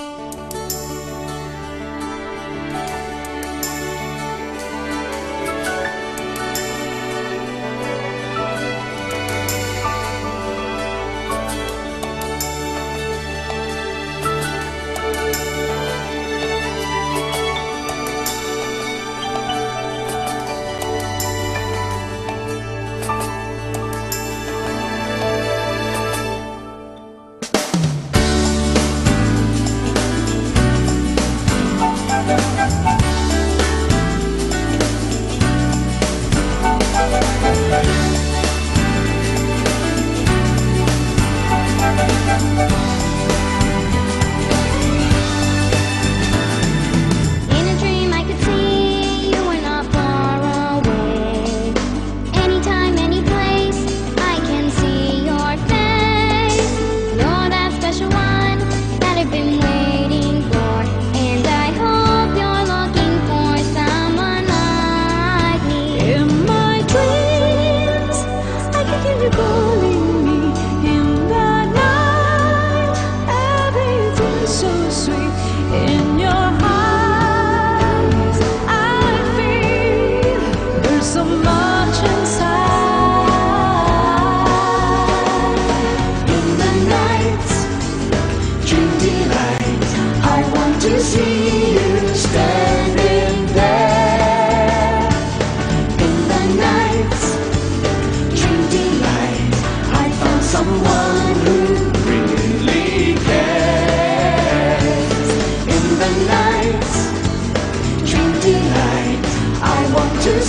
In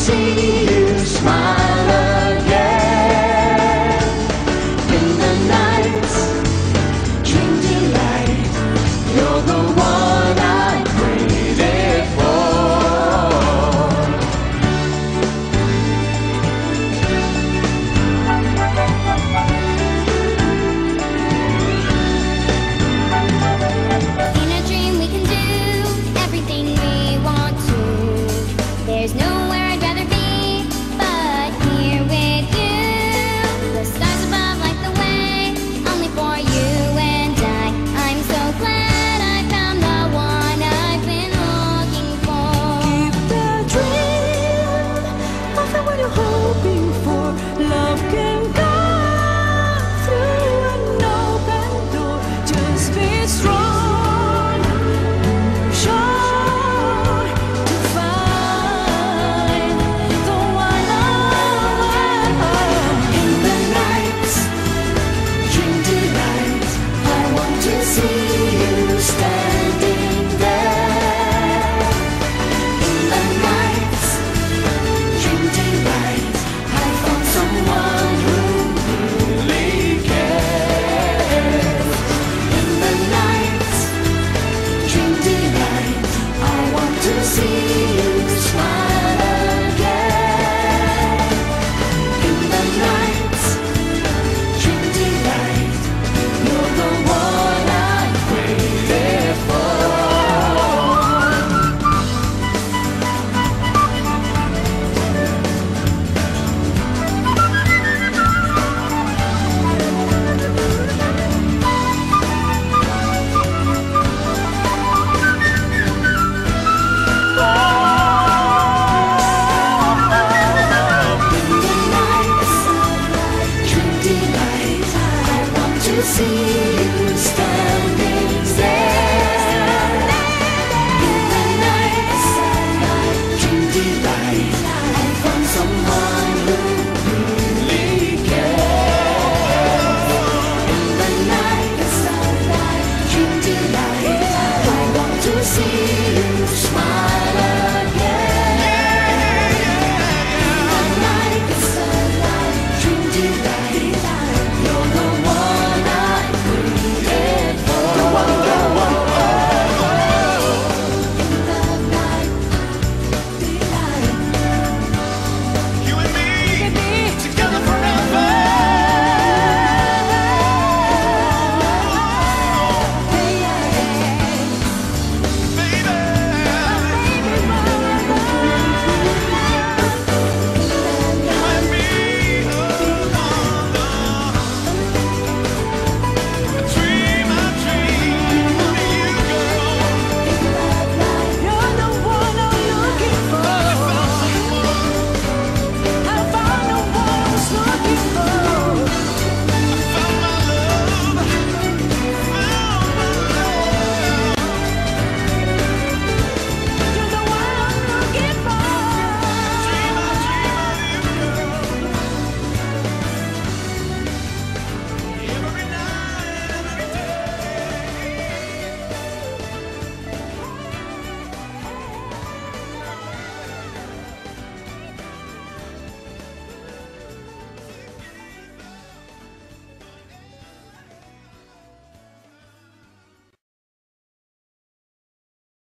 see you smile